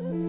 you